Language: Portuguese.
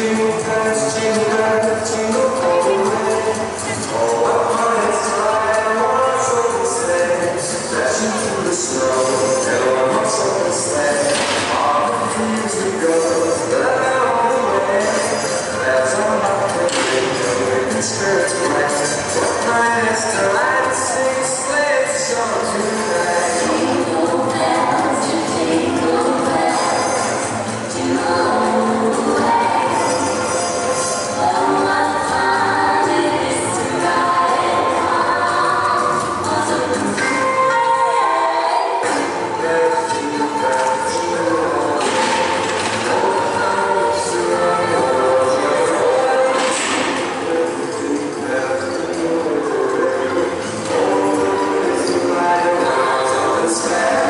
simultâneo. teus.